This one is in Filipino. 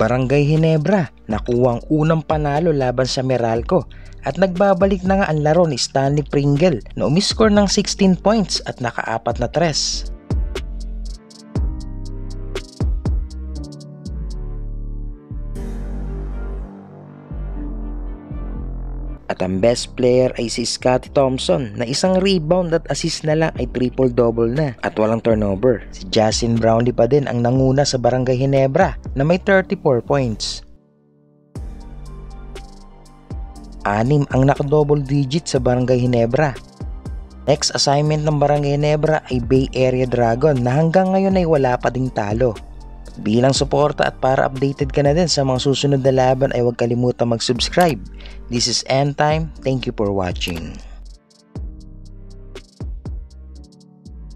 Barangay Hinebra, nakuha ang unang panalo laban sa Meralco at nagbabalik na nga ang laro ni Stanley Pringle na umiscore ng 16 points at nakaapat na tres. At ang best player ay si Scotty Thompson na isang rebound at assist na lang ay triple-double na at walang turnover. Si Justin Brownlee pa din ang nanguna sa Barangay Hinebra na may 34 points. Anim ang naka-double digit sa Barangay Hinebra. Next assignment ng Barangay Hinebra ay Bay Area Dragon na hanggang ngayon ay wala pa ding talo. Bilang suporta at para updated ka na din sa mga susunod na laban ay huwag kalimutan mag-subscribe. This is End Time. Thank you for watching.